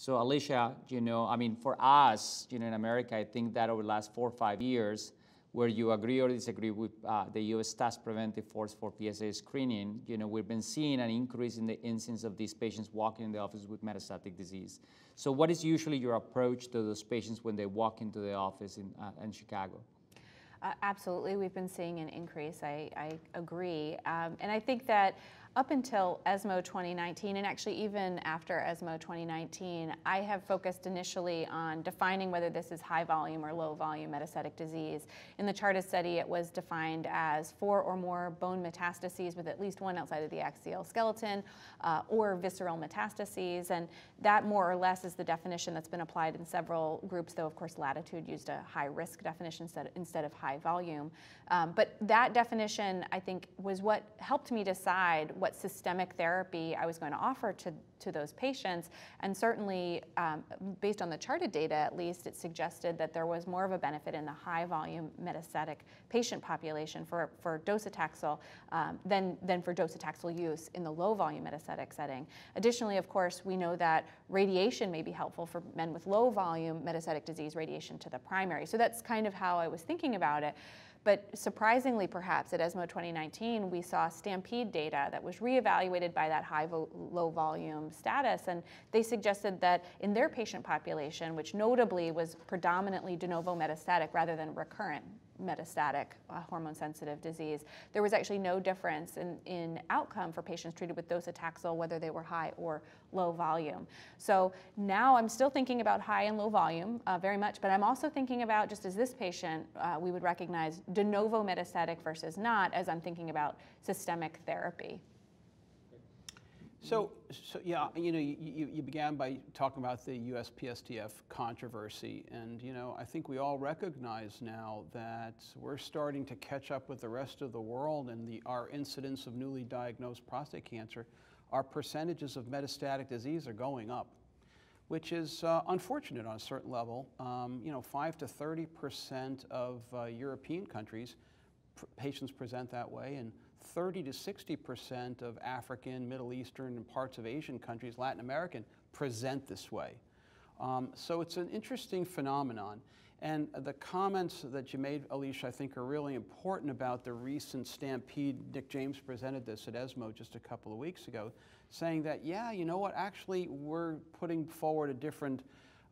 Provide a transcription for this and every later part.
So Alicia, you know, I mean, for us, you know, in America, I think that over the last four or five years, where you agree or disagree with uh, the U.S. Task Preventive Force for PSA screening, you know, we've been seeing an increase in the incidence of these patients walking in the office with metastatic disease. So what is usually your approach to those patients when they walk into the office in, uh, in Chicago? Uh, absolutely, we've been seeing an increase. I, I agree. Um, and I think that up until ESMO 2019, and actually even after ESMO 2019, I have focused initially on defining whether this is high volume or low volume metastatic disease. In the CHAARTED study, it was defined as four or more bone metastases with at least one outside of the axial skeleton uh, or visceral metastases. And that more or less is the definition that's been applied in several groups, though of course Latitude used a high risk definition instead, instead of high volume. Um, but that definition, I think, was what helped me decide what systemic therapy I was going to offer to, to those patients. And certainly, um, based on the CHAARTED data at least, it suggested that there was more of a benefit in the high volume metastatic patient population for, for docetaxel um, than, than for docetaxel use in the low volume metastatic setting. Additionally, of course, we know that radiation may be helpful for men with low volume metastatic disease, radiation to the primary. So that's kind of how I was thinking about it. But surprisingly, perhaps, at ESMO 2019, we saw STAMPEDE data that was reevaluated by that high vo low volume status. And they suggested that in their patient population, which notably was predominantly de novo metastatic rather than recurrent metastatic uh, hormone sensitive disease, there was actually no difference in, in outcome for patients treated with docetaxel, whether they were high or low volume. So now I'm still thinking about high and low volume uh, very much, but I'm also thinking about, just as this patient, uh, we would recognize de novo metastatic versus not as I'm thinking about systemic therapy. So, so yeah, you know, you, you began by talking about the USPSTF controversy, and you know, I think we all recognize now that we're starting to catch up with the rest of the world, and the our incidence of newly diagnosed prostate cancer, our percentages of metastatic disease are going up, which is uh, unfortunate on a certain level. Um, you know, five to thirty percent of uh, European countries, pr patients present that way, and 30 to 60 percent of African, Middle Eastern, and parts of Asian countries, Latin American, present this way. Um, so it's an interesting phenomenon. And the comments that you made, Alicia, I think are really important about the recent stampede. Nick James presented this at ESMO just a couple of weeks ago, saying that, yeah, you know what, actually, we're putting forward a different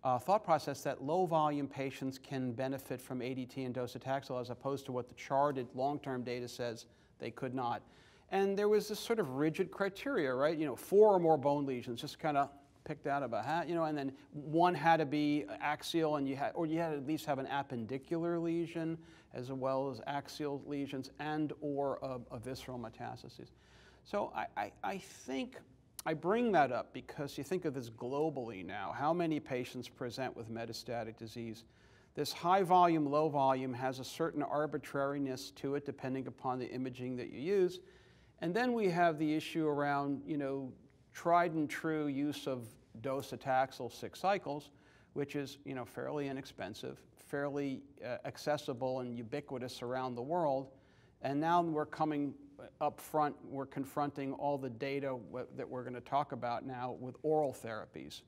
uh, thought process that low volume patients can benefit from ADT and docetaxel as opposed to what the CHAARTED long term data says they could not. And there was this sort of rigid criteria, right? You know, four or more bone lesions, just kind of picked out of a hat, you know, and then one had to be axial and you had, or you had to at least have an appendicular lesion as well as axial lesions and or a, a visceral metastasis. So I, I, I think I bring that up because you think of this globally now. How many patients present with metastatic disease? This high volume, low volume has a certain arbitrariness to it depending upon the imaging that you use. And then we have the issue around, you know, tried and true use of docetaxel six cycles, which is, you know, fairly inexpensive, fairly uh, accessible and ubiquitous around the world. And now we're coming up front, we're confronting all the data that we're going to talk about now with oral therapies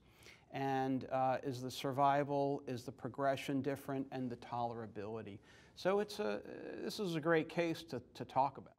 and uh, is the survival, is the progression different, and the tolerability. So it's a, this is a great case to, to talk about.